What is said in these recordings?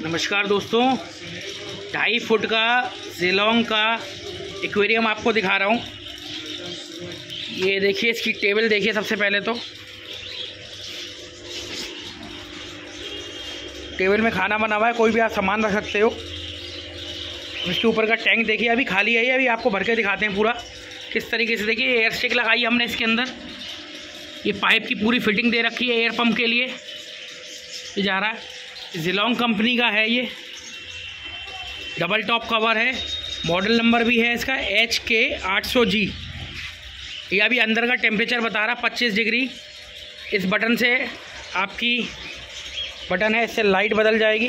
नमस्कार दोस्तों, ढाई फुट का जेलोंग का एक्वेरियम आपको दिखा रहा हूँ। ये देखिए, इसकी टेबल देखिए सबसे पहले तो। टेबल में खाना बना हुआ है, कोई भी आप सामान रख सकते हो। इसके ऊपर का टैंक देखिए, अभी खाली है अभी आपको भर के दिखाते हैं पूरा। किस तरीके से देखिए एयर स्टिक लगाई हमने इसके अंदर। ये पाइप की पूरी फिटिंग दे रखी है एयर पंप के लिए। जा रहा है। जिलोंग कंपनी का है ये। डबल टॉप कवर है। मॉडल नंबर भी है इसका एच के आठ सौ जी ये अभी अंदर का टेम्परेचर बता रहा, पच्चीस डिग्री इस बटन से आपकी बटन है, इससे लाइट बदल जाएगी।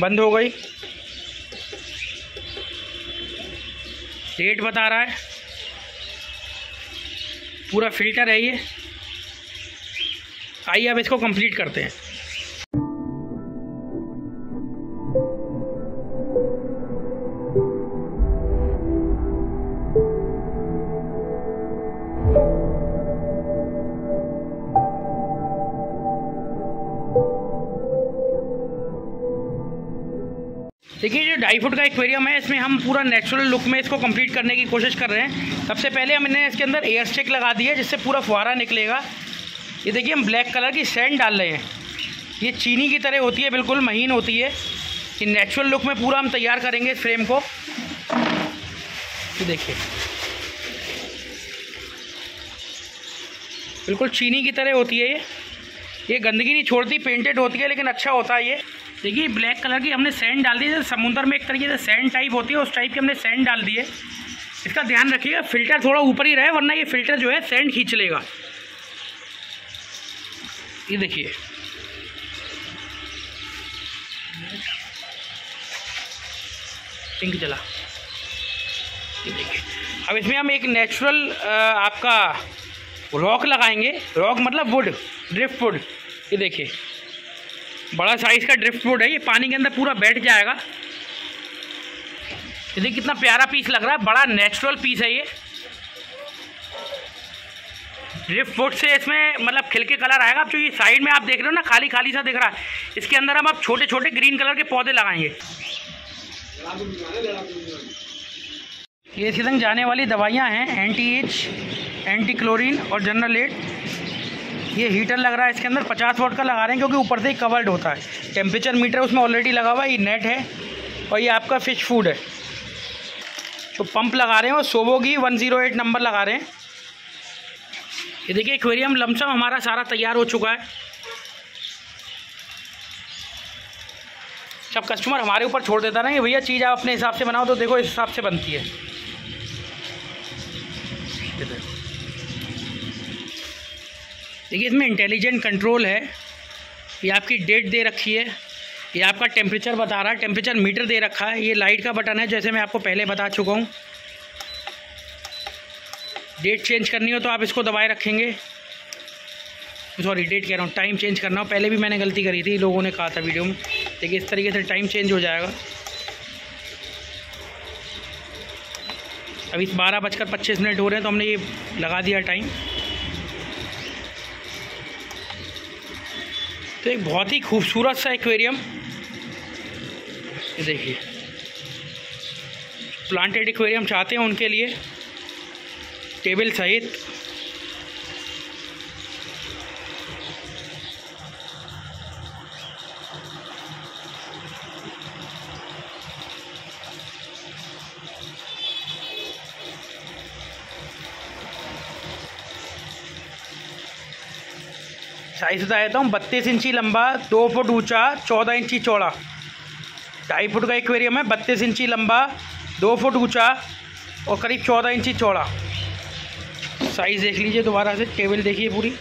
बंद हो गई। डेट बता रहा है। पूरा फ़िल्टर है ये। आइए अब इसको कंप्लीट करते हैं। देखिए जो ढाई फुट का एक्वेरियम है, इसमें हम पूरा नेचुरल लुक में इसको कंप्लीट करने की कोशिश कर रहे हैं। सबसे पहले हमने इसके अंदर एयर स्टिक लगा दी है, जिससे पूरा फुहारा निकलेगा। ये देखिए, हम ब्लैक कलर की सैंड डाल रहे हैं। ये चीनी की तरह होती है, बिल्कुल महीन होती है। कि नेचुरल लुक में पूरा हम तैयार करेंगे इस फ्रेम को। ये देखिए। बिल्कुल चीनी की तरह होती है ये। ये गंदगी नहीं छोड़ती पेंटेड होती है, लेकिन अच्छा होता है ये। देखिए ब्लैक कलर की हमने सैंड डाल दी है। समुद्र में एक तरीके से सैंड टाइप होती है, उस टाइप की हमने सैंड डाल दी है। इसका ध्यान रखिएगा फ़िल्टर थोड़ा ऊपर ही रहे, वरना ये फ़िल्टर जो है सैंड खींच लेगा। ये देखिए। पिंक जला। ये देखिए। अब इसमें हम एक नेचुरल आपका रॉक लगाएँगे। रॉक मतलब वुड ड्रिफ्ट वुड ये देखिए। बड़ा साइज़ का ड्रिफ्ट बोर्ड है, ये पानी के अंदर पूरा बैठ जाएगा। देखिए कितना प्यारा पीस लग रहा है, बड़ा नेचुरल पीस है ये। ड्रिफ्ट वुड से इसमें मतलब खिलके कलर आएगा। अब जो ये साइड में आप देख रहे हो ना खाली खाली सा दिख रहा है, इसके अंदर हम आप छोटे छोटे ग्रीन कलर के पौधे लगाएँगे। ये संग जाने वाली दवाइयाँ हैं एंटी एच एंटी क्लोरीन और जनरल एड ये हीटर लग रहा है इसके अंदर 50 वोट का लगा रहे हैं क्योंकि ऊपर से ही कवर्ड होता है। टेम्परेचर मीटर उसमें ऑलरेडी लगा हुआ है, ये नेट है और ये आपका फ़िश फ़ूड है। तो पंप लगा रहे हैं और सोबोगी 108 नंबर लगा रहे हैं। ये देखिए एक्वेरियम लमसम हमारा सारा तैयार हो चुका है। सब कस्टमर हमारे ऊपर छोड़ देता ना भैया, चीज़ आप अपने हिसाब से बनाओ तो देखो, इस हिसाब से बनती है। देखिए, इसमें इंटेलिजेंट कंट्रोल है। ये आपकी डेट दे रखी है। ये आपका टेम्परेचर बता रहा है। टेम्परेचर मीटर दे रखा है। ये लाइट का बटन है, जैसे मैं आपको पहले बता चुका हूँ। डेट चेंज करनी हो तो आप इसको दबाए रखेंगे। सॉरी डेट कह रहा हूँ। टाइम चेंज करना हो। पहले भी मैंने गलती करी थी, लोगों ने कहा था वीडियो में। देखिए, इस तरीके से टाइम चेंज हो जाएगा। अभी बारह बजकर पच्चीस मिनट हो रहे हैं तो हमने ये लगा दिया टाइम तो एक बहुत ही खूबसूरत सा एक्वेरियम। देखिए। प्लांटेड एक्वेरियम चाहते हैं उनके लिए। टेबल सहित। साइज़ बता देता हूँ, बत्तीस इंची लंबा, दो फुट ऊँचा, चौदह इंची चौड़ा। ढाई फुट का एक्वेरियम है, बत्तीस इंची लंबा, दो फुट ऊँचा और करीब चौदह इंची चौड़ा। साइज़ देख लीजिए दोबारा से टेबल देखिए पूरी।